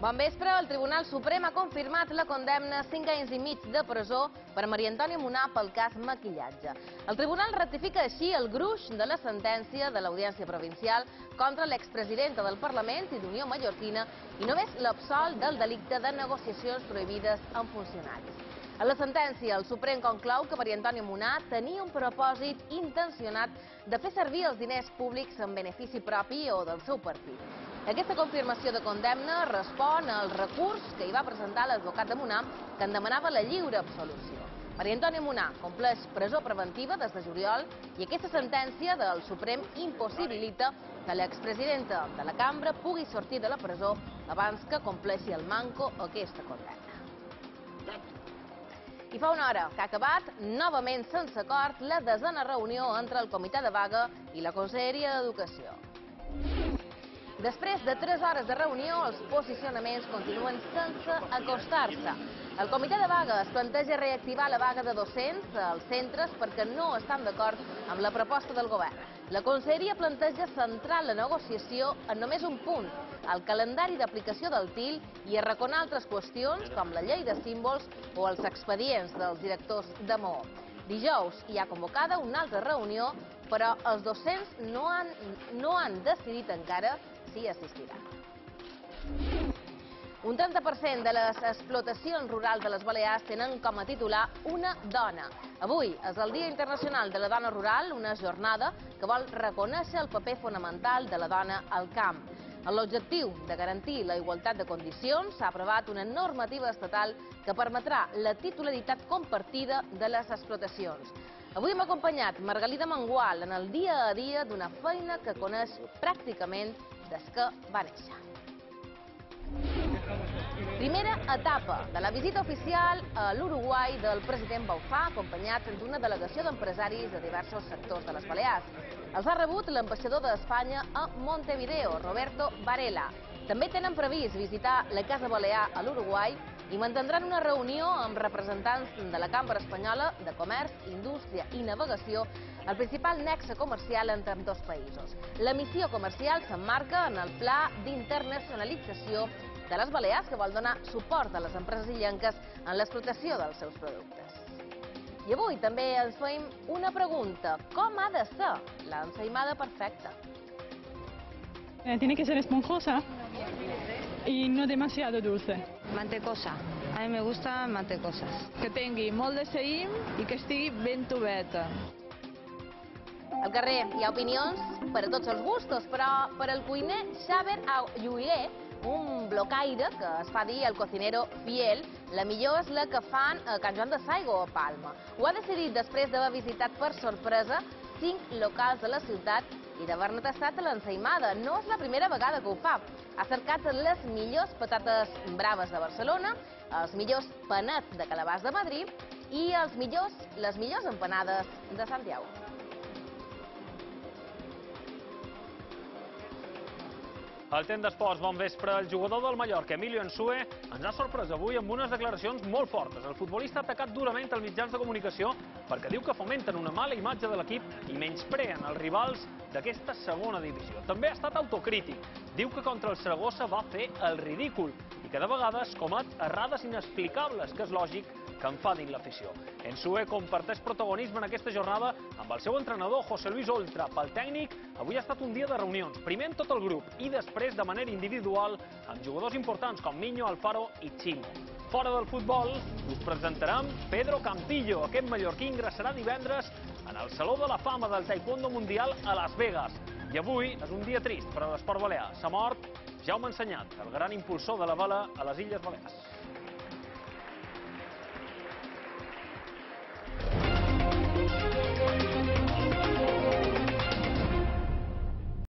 Bon vespre, el Tribunal Suprem ha confirmat la condemna a 5 anys i mig de presó per Maria Antònia Monà pel cas maquillatge. El Tribunal ratifica així el gruix de la sentència de l'Audiència Provincial contra l'expresidenta del Parlament i d'Unió Mallorquina i només l'absol del delicte de negociacions prohibides amb funcionaris. A la sentència, el Suprem conclou que Maria Antònia Monà tenia un propòsit intencionat de fer servir els diners públics en benefici propi o del seu partit. Aquesta confirmació de condemna respon al recurs que hi va presentar l'advocat de Monà que en demanava la lliure absolució. Maria Antònia Monà compleix presó preventiva des de juliol i aquesta sentència del Suprem impossibilita que l'expresidenta de la cambra pugui sortir de la presó abans que compleixi el manco aquesta condemna. I fa una hora que ha acabat, novament sense acord, la desena reunió entre el Comitè de Vaga i la Conselleria d'Educació. Després de 3 hores de reunió, els posicionaments continuen sense acostar-se. El comitè de vaga es planteja reactivar la vaga de docents als centres perquè no estan d'acord amb la proposta del govern. La Conselleria planteja centrar la negociació en només un punt, el calendari d'aplicació del TIL i arraconar altres qüestions com la llei de símbols o els expedients dels directors de Moó. Dijous hi ha convocada una altra reunió, però els docents no han, no han decidit encara sí assistirà. Un 30% de les explotacions rurals de les Balears tenen com a titular una dona. Avui és el Dia Internacional de la Dona Rural, una jornada que vol reconèixer el paper fonamental de la dona al camp. Amb l'objectiu de garantir la igualtat de condicions, s'ha aprovat una normativa estatal que permetrà la titularitat compartida de les explotacions. Avui hem acompanyat Margalida Mangual en el dia a dia d'una feina que coneix pràcticament des que va néixer. Primera etapa de la visita oficial a l'Uruguai del president Baufà, acompanyat d'una delegació d'empresaris de diversos sectors de les Balears. Els ha rebut l'ambaixador d'Espanya a Montevideo, Roberto Varela. També tenen previst visitar la Casa Balear a l'Uruguai i mantindran una reunió amb representants de la Cambra Espanyola de Comerç, Indústria i Navegació, el principal nexe comercial entre dos països. La missió comercial s'emmarca en el pla d'internacionalització de les Balears que vol donar suport a les empreses illenques en l'explotació dels seus productes. I avui també ens fem una pregunta. Com ha de ser l'ensaïmada perfecta? Eh, tiene que ser esponjosa y no demasiado dulce. Mantecosa. A mi me gusta mantecosas. Que tingui molt de seïm i que estigui ben tubeta. Al carrer hi ha opinions per a tots els gustos, però per al cuiner Xaver Lluïer, un blocaire que es fa dir el cocinero fiel, la millor és la que fan a Can Joan de Saigo a Palma. Ho ha decidit després d'haver visitat per sorpresa cinc locals de la ciutat i d'haver-ne tastat l'ensaïmada. No és la primera vegada que ho fa. Ha cercat les millors patates braves de Barcelona, els millors panets de calabàs de Madrid i els millors, les millors empanades de Santiago. Al temps d'esports, bon vespre. El jugador del Mallorca, Emilio Ensue, ens ha sorprès avui amb unes declaracions molt fortes. El futbolista ha atacat durament els mitjans de comunicació perquè diu que fomenten una mala imatge de l'equip i menyspreen els rivals d'aquesta segona divisió. També ha estat autocrític. Diu que contra el Saragossa va fer el ridícul i que de vegades comet errades inexplicables, que és lògic que enfadin l'afició. Ensue comparteix protagonisme en aquesta jornada amb el seu entrenador, José Luis Oltra. Pel tècnic, avui ha estat un dia de reunions, primer amb tot el grup i després de manera individual amb jugadors importants com Miño, Alfaro i Chimo. Fora del futbol, us presentarem Pedro Campillo. Aquest mallorquí ingressarà divendres en el Saló de la Fama del Taekwondo Mundial a Las Vegas. I avui és un dia trist per a l'esport balear. S'ha mort Jaume Ensenyat, el gran impulsor de la vela a les Illes Balears.